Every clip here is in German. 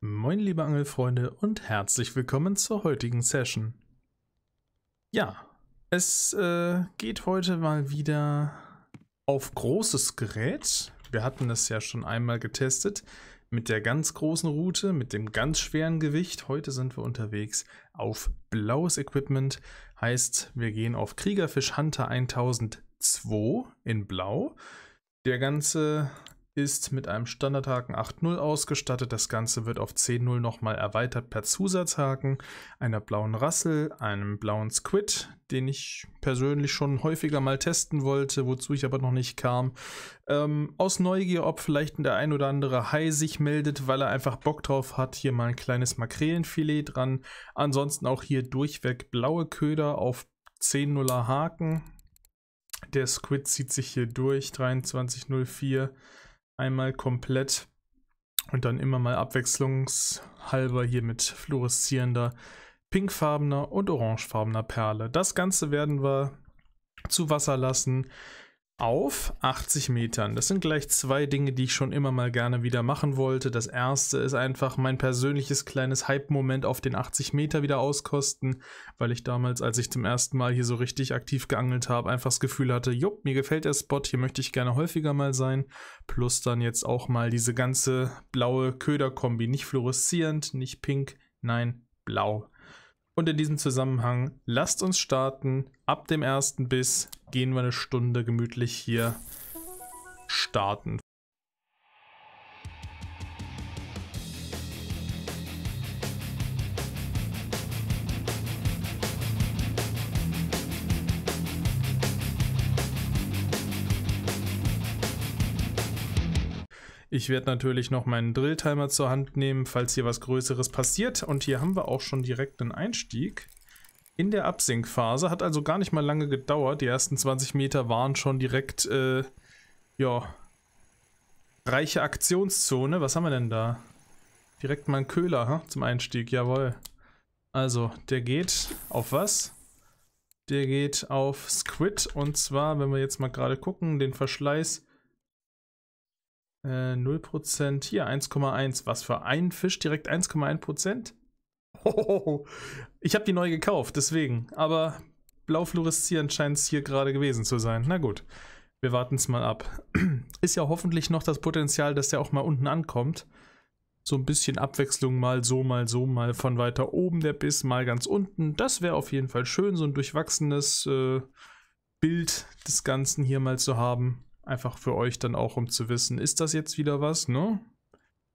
Moin liebe Angelfreunde und herzlich willkommen zur heutigen Session. Ja, es äh, geht heute mal wieder auf großes Gerät. Wir hatten es ja schon einmal getestet mit der ganz großen Route, mit dem ganz schweren Gewicht. Heute sind wir unterwegs auf blaues Equipment. Heißt, wir gehen auf Kriegerfisch Hunter 1002 in blau. Der ganze ist mit einem Standardhaken 8.0 ausgestattet. Das Ganze wird auf 10.0 nochmal erweitert per Zusatzhaken, einer blauen Rassel, einem blauen Squid, den ich persönlich schon häufiger mal testen wollte, wozu ich aber noch nicht kam. Ähm, aus Neugier, ob vielleicht der ein oder andere Hai sich meldet, weil er einfach Bock drauf hat. Hier mal ein kleines Makrelenfilet dran. Ansonsten auch hier durchweg blaue Köder auf 10.0er Haken. Der Squid zieht sich hier durch, 2304 einmal komplett und dann immer mal abwechslungshalber hier mit fluoreszierender pinkfarbener und orangefarbener Perle. Das Ganze werden wir zu Wasser lassen auf 80 Metern. Das sind gleich zwei Dinge, die ich schon immer mal gerne wieder machen wollte. Das erste ist einfach mein persönliches kleines Hype-Moment auf den 80 Meter wieder auskosten, weil ich damals, als ich zum ersten Mal hier so richtig aktiv geangelt habe, einfach das Gefühl hatte, jupp, mir gefällt der Spot, hier möchte ich gerne häufiger mal sein. Plus dann jetzt auch mal diese ganze blaue Köderkombi, nicht fluoreszierend, nicht pink, nein, blau. Und in diesem Zusammenhang, lasst uns starten. Ab dem ersten Biss gehen wir eine Stunde gemütlich hier starten. Ich werde natürlich noch meinen Drilltimer zur Hand nehmen, falls hier was Größeres passiert. Und hier haben wir auch schon direkt einen Einstieg in der Absinkphase. Hat also gar nicht mal lange gedauert. Die ersten 20 Meter waren schon direkt, äh, ja, reiche Aktionszone. Was haben wir denn da? Direkt mal ein Köhler hm? zum Einstieg, jawohl. Also, der geht auf was? Der geht auf Squid und zwar, wenn wir jetzt mal gerade gucken, den Verschleiß äh, 0%, hier 1,1. Was für ein Fisch? Direkt 1,1%? Ich habe die neu gekauft, deswegen. Aber blau fluoreszierend scheint es hier gerade gewesen zu sein. Na gut, wir warten es mal ab. Ist ja hoffentlich noch das Potenzial, dass der auch mal unten ankommt. So ein bisschen Abwechslung, mal so, mal so, mal von weiter oben der Biss, mal ganz unten. Das wäre auf jeden Fall schön, so ein durchwachsenes äh, Bild des Ganzen hier mal zu haben. Einfach für euch dann auch, um zu wissen, ist das jetzt wieder was, ne?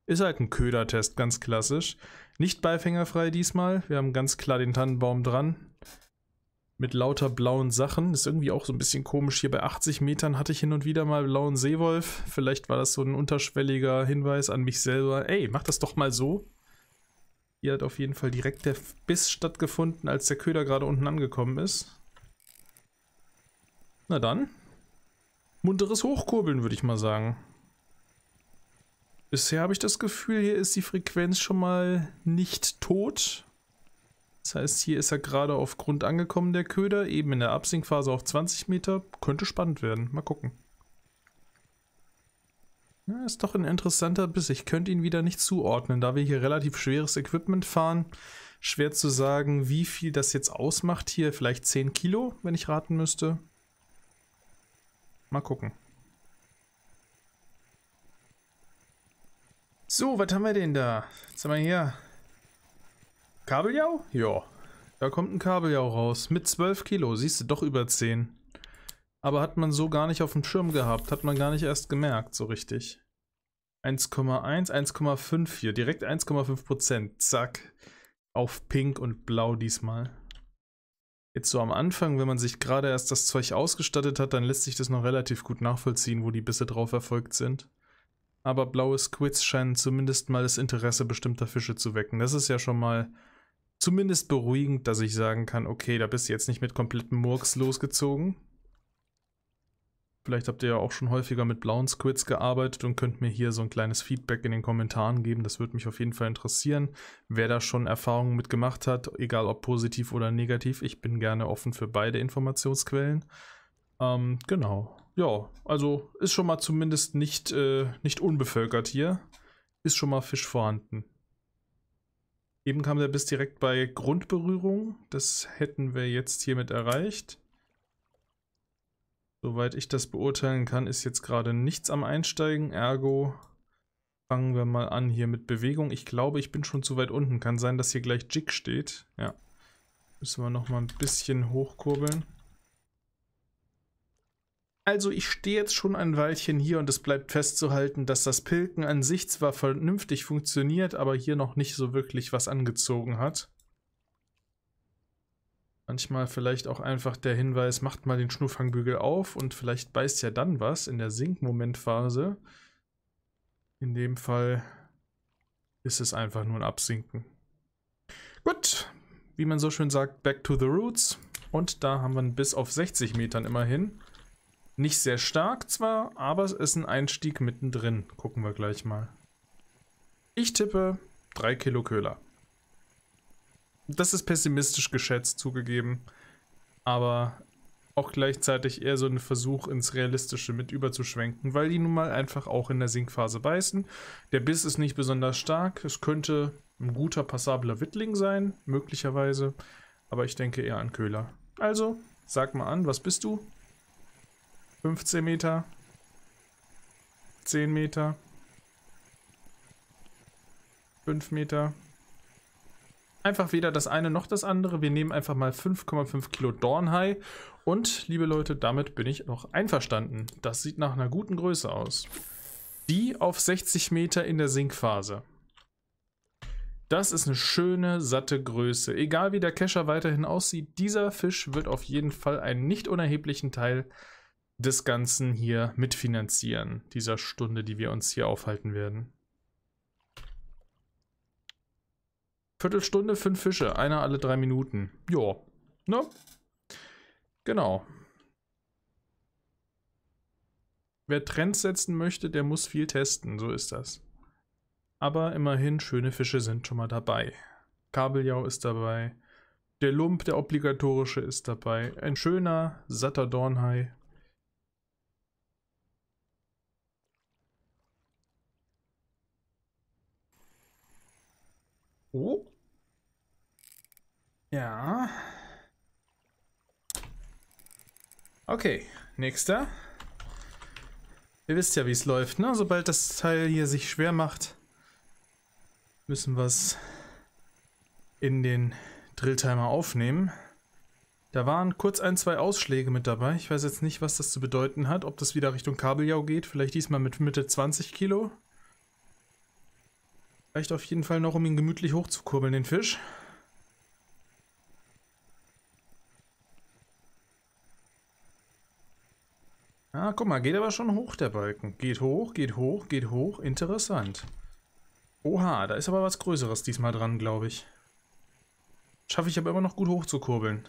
Ist halt ein Ködertest, ganz klassisch. Nicht beifängerfrei diesmal. Wir haben ganz klar den Tannenbaum dran. Mit lauter blauen Sachen. Ist irgendwie auch so ein bisschen komisch. Hier bei 80 Metern hatte ich hin und wieder mal blauen Seewolf. Vielleicht war das so ein unterschwelliger Hinweis an mich selber. Ey, mach das doch mal so. Hier hat auf jeden Fall direkt der Biss stattgefunden, als der Köder gerade unten angekommen ist. Na dann munteres Hochkurbeln, würde ich mal sagen. Bisher habe ich das Gefühl, hier ist die Frequenz schon mal nicht tot. Das heißt, hier ist er gerade auf Grund angekommen, der Köder, eben in der Absinkphase auf 20 Meter. Könnte spannend werden. Mal gucken. Ja, ist doch ein interessanter Biss. Ich könnte ihn wieder nicht zuordnen, da wir hier relativ schweres Equipment fahren. Schwer zu sagen, wie viel das jetzt ausmacht hier. Vielleicht 10 Kilo, wenn ich raten müsste. Mal gucken. So, was haben wir denn da? Jetzt haben wir hier Kabeljau? Ja, da kommt ein Kabeljau raus. Mit 12 Kilo, siehst du, doch über 10. Aber hat man so gar nicht auf dem Schirm gehabt. Hat man gar nicht erst gemerkt, so richtig. 1,1, 1,5 hier. Direkt 1,5 Prozent. Zack. Auf Pink und Blau diesmal. Jetzt so am Anfang, wenn man sich gerade erst das Zeug ausgestattet hat, dann lässt sich das noch relativ gut nachvollziehen, wo die Bisse drauf erfolgt sind. Aber blaue Squids scheinen zumindest mal das Interesse bestimmter Fische zu wecken. Das ist ja schon mal zumindest beruhigend, dass ich sagen kann, okay, da bist du jetzt nicht mit komplettem Murks losgezogen. Vielleicht habt ihr ja auch schon häufiger mit blauen Squids gearbeitet und könnt mir hier so ein kleines Feedback in den Kommentaren geben. Das würde mich auf jeden Fall interessieren. Wer da schon Erfahrungen mit gemacht hat, egal ob positiv oder negativ, ich bin gerne offen für beide Informationsquellen. Ähm, genau. Ja, also ist schon mal zumindest nicht, äh, nicht unbevölkert hier. Ist schon mal Fisch vorhanden. Eben kam der Biss direkt bei Grundberührung. Das hätten wir jetzt hiermit erreicht. Soweit ich das beurteilen kann, ist jetzt gerade nichts am Einsteigen. Ergo fangen wir mal an hier mit Bewegung. Ich glaube, ich bin schon zu weit unten. Kann sein, dass hier gleich Jig steht. Ja. Müssen wir nochmal ein bisschen hochkurbeln. Also ich stehe jetzt schon ein Weilchen hier und es bleibt festzuhalten, dass das Pilken an sich zwar vernünftig funktioniert, aber hier noch nicht so wirklich was angezogen hat. Manchmal vielleicht auch einfach der Hinweis, macht mal den Schnurfangbügel auf und vielleicht beißt ja dann was in der Sinkmomentphase. In dem Fall ist es einfach nur ein Absinken. Gut, wie man so schön sagt, back to the roots. Und da haben wir einen Biss auf 60 Metern immerhin. Nicht sehr stark zwar, aber es ist ein Einstieg mittendrin. Gucken wir gleich mal. Ich tippe 3 Kilo Köhler. Das ist pessimistisch geschätzt, zugegeben. Aber auch gleichzeitig eher so ein Versuch ins Realistische mit überzuschwenken, weil die nun mal einfach auch in der Sinkphase beißen. Der Biss ist nicht besonders stark. Es könnte ein guter, passabler Wittling sein, möglicherweise. Aber ich denke eher an Köhler. Also, sag mal an, was bist du? 15 Meter, 10 Meter, 5 Meter. Einfach weder das eine noch das andere. Wir nehmen einfach mal 5,5 Kilo Dornhai. Und, liebe Leute, damit bin ich noch einverstanden. Das sieht nach einer guten Größe aus. Die auf 60 Meter in der Sinkphase. Das ist eine schöne, satte Größe. Egal wie der Kescher weiterhin aussieht, dieser Fisch wird auf jeden Fall einen nicht unerheblichen Teil des Ganzen hier mitfinanzieren, dieser Stunde, die wir uns hier aufhalten werden. Viertelstunde, fünf Fische, einer alle drei Minuten. Jo, ne? Genau. Wer Trends setzen möchte, der muss viel testen, so ist das. Aber immerhin, schöne Fische sind schon mal dabei. Kabeljau ist dabei. Der Lump, der obligatorische, ist dabei. Ein schöner, satter Dornhai. Oh. Ja. Okay, nächster. Ihr wisst ja, wie es läuft, ne? Sobald das Teil hier sich schwer macht, müssen wir es in den Drilltimer aufnehmen. Da waren kurz ein, zwei Ausschläge mit dabei. Ich weiß jetzt nicht, was das zu bedeuten hat. Ob das wieder Richtung Kabeljau geht. Vielleicht diesmal mit Mitte 20 Kilo. Reicht auf jeden Fall noch, um ihn gemütlich hochzukurbeln, den Fisch. Ah, guck mal, geht aber schon hoch, der Balken. Geht hoch, geht hoch, geht hoch. Interessant. Oha, da ist aber was Größeres diesmal dran, glaube ich. Schaffe ich aber immer noch gut hochzukurbeln.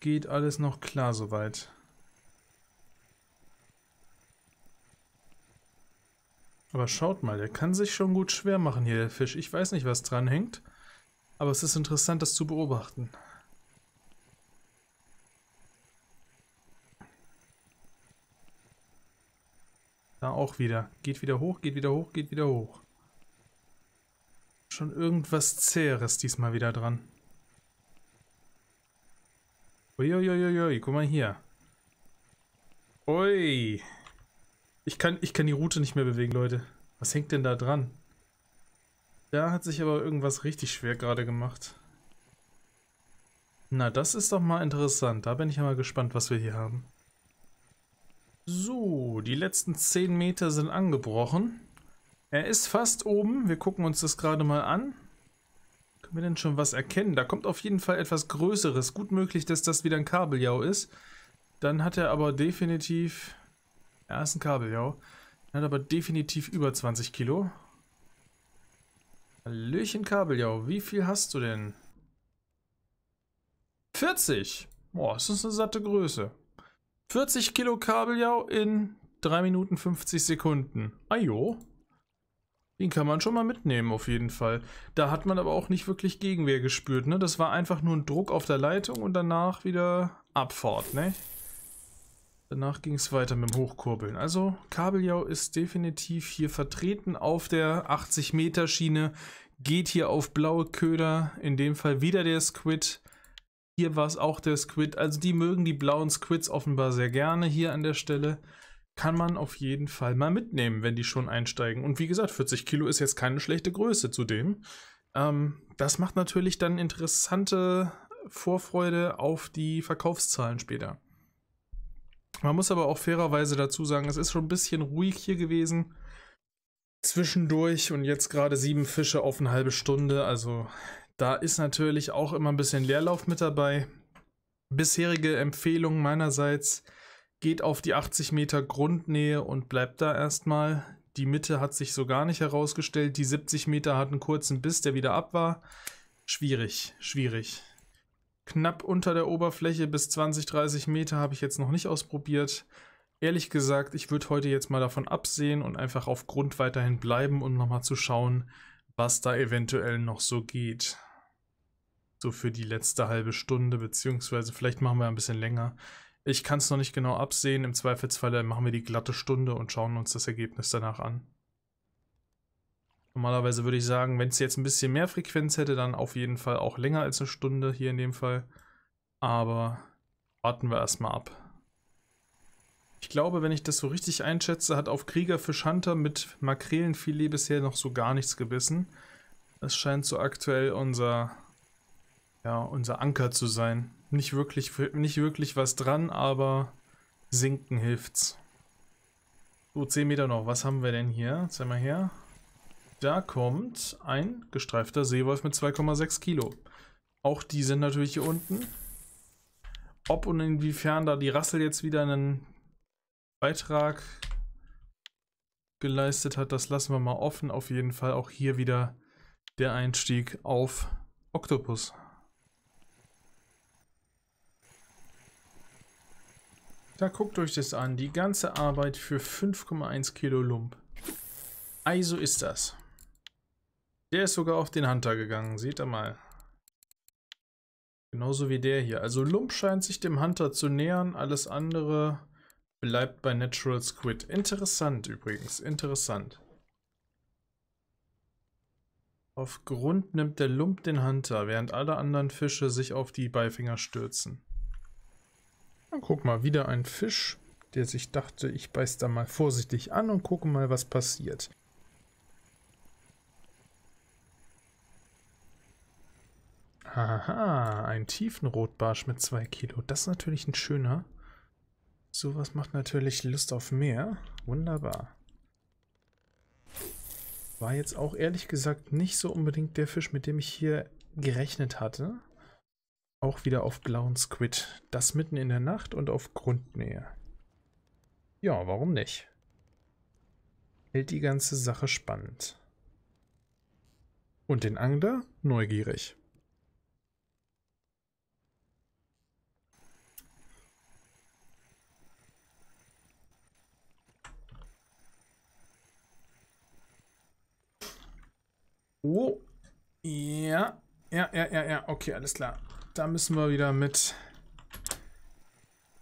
Geht alles noch klar soweit. Aber schaut mal, der kann sich schon gut schwer machen hier, der Fisch. Ich weiß nicht, was dran hängt. Aber es ist interessant, das zu beobachten. Da auch wieder. Geht wieder hoch, geht wieder hoch, geht wieder hoch. Schon irgendwas Zäheres diesmal wieder dran. Uiuiuiui, guck mal hier. Ui. Ich kann, ich kann die Route nicht mehr bewegen, Leute. Was hängt denn da dran? Da hat sich aber irgendwas richtig schwer gerade gemacht. Na, das ist doch mal interessant. Da bin ich ja mal gespannt, was wir hier haben. So, die letzten 10 Meter sind angebrochen. Er ist fast oben. Wir gucken uns das gerade mal an. Können wir denn schon was erkennen? Da kommt auf jeden Fall etwas Größeres. Gut möglich, dass das wieder ein Kabeljau ist. Dann hat er aber definitiv er ist ein Kabeljau. Hat aber definitiv über 20 Kilo. Hallöchen Kabeljau, wie viel hast du denn? 40! Boah, das ist eine satte Größe. 40 Kilo Kabeljau in 3 Minuten 50 Sekunden. Ajo. Den kann man schon mal mitnehmen, auf jeden Fall. Da hat man aber auch nicht wirklich Gegenwehr gespürt, ne? Das war einfach nur ein Druck auf der Leitung und danach wieder Abfahrt, ne? Danach ging es weiter mit dem Hochkurbeln. Also Kabeljau ist definitiv hier vertreten auf der 80 Meter Schiene. Geht hier auf blaue Köder. In dem Fall wieder der Squid. Hier war es auch der Squid. Also die mögen die blauen Squids offenbar sehr gerne hier an der Stelle. Kann man auf jeden Fall mal mitnehmen, wenn die schon einsteigen. Und wie gesagt, 40 Kilo ist jetzt keine schlechte Größe zudem. Ähm, das macht natürlich dann interessante Vorfreude auf die Verkaufszahlen später. Man muss aber auch fairerweise dazu sagen, es ist schon ein bisschen ruhig hier gewesen. Zwischendurch und jetzt gerade sieben Fische auf eine halbe Stunde. Also da ist natürlich auch immer ein bisschen Leerlauf mit dabei. Bisherige Empfehlung meinerseits, geht auf die 80 Meter Grundnähe und bleibt da erstmal. Die Mitte hat sich so gar nicht herausgestellt. Die 70 Meter hat einen kurzen Biss, der wieder ab war. Schwierig, schwierig. Knapp unter der Oberfläche bis 20, 30 Meter habe ich jetzt noch nicht ausprobiert. Ehrlich gesagt, ich würde heute jetzt mal davon absehen und einfach auf Grund weiterhin bleiben, um nochmal zu schauen, was da eventuell noch so geht. So für die letzte halbe Stunde, beziehungsweise vielleicht machen wir ein bisschen länger. Ich kann es noch nicht genau absehen. Im Zweifelsfalle machen wir die glatte Stunde und schauen uns das Ergebnis danach an. Normalerweise würde ich sagen, wenn es jetzt ein bisschen mehr Frequenz hätte, dann auf jeden Fall auch länger als eine Stunde hier in dem Fall. Aber warten wir erstmal ab. Ich glaube, wenn ich das so richtig einschätze, hat auf Kriegerfisch Hunter mit Makrelenfilet bisher noch so gar nichts gebissen. Das scheint so aktuell unser, ja, unser Anker zu sein. Nicht wirklich, nicht wirklich was dran, aber sinken hilft's. So, 10 Meter noch. Was haben wir denn hier? Zeig mal her. Da kommt ein gestreifter Seewolf mit 2,6 Kilo. Auch die sind natürlich hier unten. Ob und inwiefern da die Rassel jetzt wieder einen Beitrag geleistet hat, das lassen wir mal offen. Auf jeden Fall auch hier wieder der Einstieg auf Oktopus. Da guckt euch das an. Die ganze Arbeit für 5,1 Kilo Lump. Also ist das. Der ist sogar auf den Hunter gegangen, seht ihr mal. Genauso wie der hier. Also Lump scheint sich dem Hunter zu nähern, alles andere bleibt bei Natural Squid. Interessant übrigens, interessant. Auf Grund nimmt der Lump den Hunter, während alle anderen Fische sich auf die Beifinger stürzen. Dann guck mal, wieder ein Fisch, der sich dachte, ich beiß da mal vorsichtig an und gucke mal, was passiert. Aha, ein Tiefenrotbarsch mit 2 Kilo. Das ist natürlich ein schöner. Sowas macht natürlich Lust auf mehr. Wunderbar. War jetzt auch ehrlich gesagt nicht so unbedingt der Fisch, mit dem ich hier gerechnet hatte. Auch wieder auf blauen Squid. Das mitten in der Nacht und auf Grundnähe. Ja, warum nicht? Hält die ganze Sache spannend. Und den Angler neugierig. Oh. Ja. Ja, ja, ja, ja. Okay, alles klar. Da müssen wir wieder mit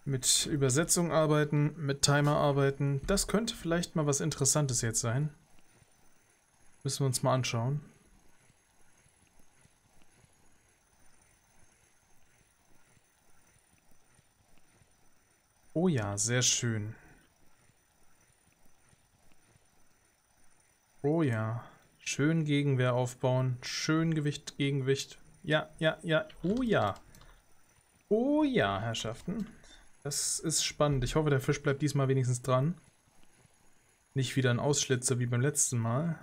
mit Übersetzung arbeiten, mit Timer arbeiten. Das könnte vielleicht mal was Interessantes jetzt sein. Müssen wir uns mal anschauen. Oh ja, sehr schön. Oh ja. Schön Gegenwehr aufbauen. Schön Gewicht, Gegengewicht. Ja, ja, ja. Oh ja. Oh ja, Herrschaften. Das ist spannend. Ich hoffe, der Fisch bleibt diesmal wenigstens dran. Nicht wieder ein Ausschlitzer wie beim letzten Mal.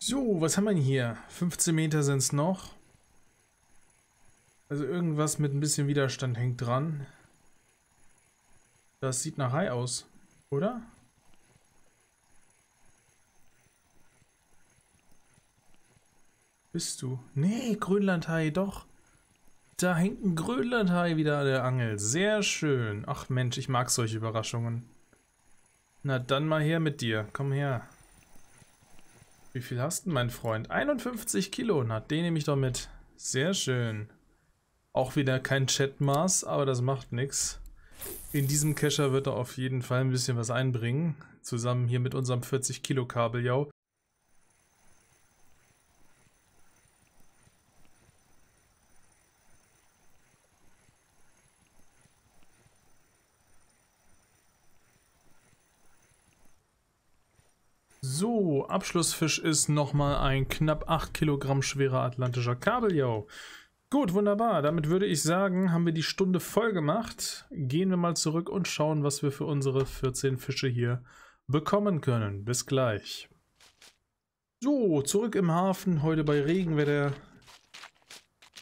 So, was haben wir denn hier? 15 Meter sind es noch. Also irgendwas mit ein bisschen Widerstand hängt dran. Das sieht nach Hai aus, oder? Bist du? Nee, Grönlandhai, doch. Da hängt ein Grönlandhai wieder an der Angel. Sehr schön. Ach Mensch, ich mag solche Überraschungen. Na dann mal her mit dir. Komm her. Wie viel hast du, mein Freund? 51 Kilo. Na, den nehme ich doch mit. Sehr schön. Auch wieder kein Chatmaß, aber das macht nichts. In diesem Kescher wird er auf jeden Fall ein bisschen was einbringen. Zusammen hier mit unserem 40 Kilo Kabeljau. So, Abschlussfisch ist nochmal ein knapp 8 Kilogramm schwerer atlantischer Kabeljau. Gut, wunderbar. Damit würde ich sagen, haben wir die Stunde voll gemacht. Gehen wir mal zurück und schauen, was wir für unsere 14 Fische hier bekommen können. Bis gleich. So, zurück im Hafen, heute bei Regenwetter.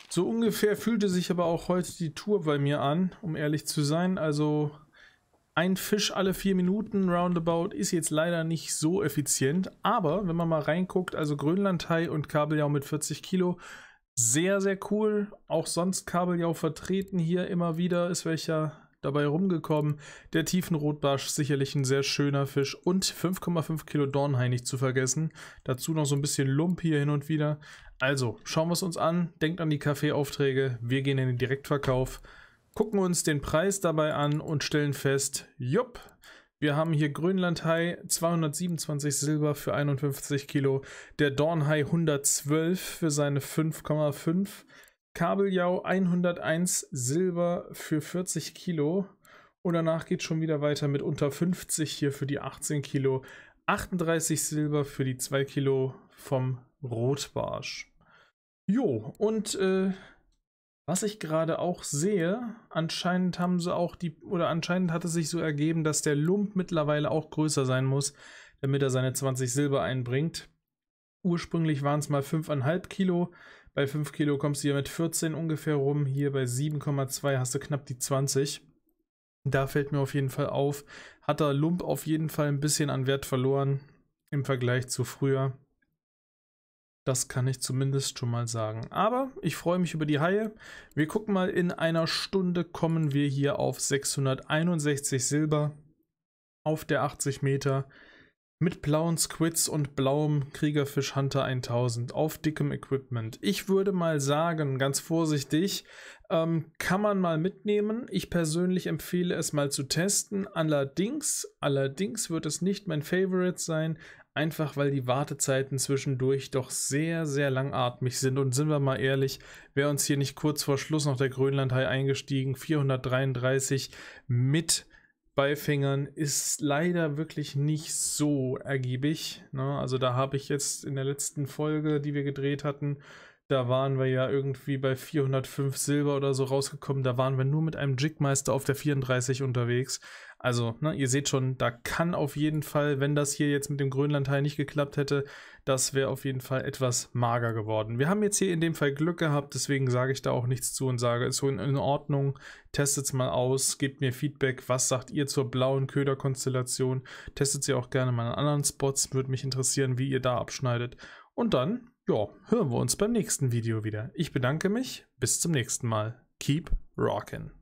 So ungefähr fühlte sich aber auch heute die Tour bei mir an, um ehrlich zu sein. Also ein Fisch alle vier Minuten roundabout ist jetzt leider nicht so effizient, aber wenn man mal reinguckt, also Grönlandhai und Kabeljau mit 40 Kilo, sehr, sehr cool. Auch sonst Kabeljau vertreten hier immer wieder, ist welcher dabei rumgekommen. Der Tiefenrotbarsch sicherlich ein sehr schöner Fisch und 5,5 Kilo Dornhai nicht zu vergessen. Dazu noch so ein bisschen Lump hier hin und wieder. Also, schauen wir es uns an, denkt an die Kaffeeaufträge, wir gehen in den Direktverkauf gucken uns den Preis dabei an und stellen fest, jupp, wir haben hier Grönlandhai 227 Silber für 51 Kilo, der Dornhai 112 für seine 5,5, Kabeljau 101 Silber für 40 Kilo und danach geht schon wieder weiter mit unter 50 hier für die 18 Kilo, 38 Silber für die 2 Kilo vom Rotbarsch. Jo, und äh, was ich gerade auch sehe, anscheinend haben sie auch die, oder anscheinend hat es sich so ergeben, dass der Lump mittlerweile auch größer sein muss, damit er seine 20 Silber einbringt. Ursprünglich waren es mal 5,5 Kilo. Bei 5 Kilo kommst du hier mit 14 ungefähr rum. Hier bei 7,2 hast du knapp die 20. Da fällt mir auf jeden Fall auf, hat der Lump auf jeden Fall ein bisschen an Wert verloren im Vergleich zu früher. Das kann ich zumindest schon mal sagen. Aber ich freue mich über die Haie. Wir gucken mal, in einer Stunde kommen wir hier auf 661 Silber auf der 80 Meter mit blauen Squids und blauem Kriegerfisch Hunter 1000 auf dickem Equipment. Ich würde mal sagen, ganz vorsichtig, ähm, kann man mal mitnehmen. Ich persönlich empfehle es mal zu testen. Allerdings, allerdings wird es nicht mein Favorite sein, einfach weil die Wartezeiten zwischendurch doch sehr, sehr langatmig sind. Und sind wir mal ehrlich, wäre uns hier nicht kurz vor Schluss noch der Grönlandhai eingestiegen, 433 mit Beifängern ist leider wirklich nicht so ergiebig. Ne? Also da habe ich jetzt in der letzten Folge, die wir gedreht hatten, da waren wir ja irgendwie bei 405 Silber oder so rausgekommen. Da waren wir nur mit einem Jigmeister auf der 34 unterwegs. Also, ne, ihr seht schon, da kann auf jeden Fall, wenn das hier jetzt mit dem Grönlandteil nicht geklappt hätte, das wäre auf jeden Fall etwas mager geworden. Wir haben jetzt hier in dem Fall Glück gehabt, deswegen sage ich da auch nichts zu und sage, ist so in, Ordnung, testet es mal aus, gebt mir Feedback, was sagt ihr zur blauen Köderkonstellation, testet sie auch gerne mal an anderen Spots, würde mich interessieren, wie ihr da abschneidet. Und dann ja, hören wir uns beim nächsten Video wieder. Ich bedanke mich, bis zum nächsten Mal. Keep rockin'.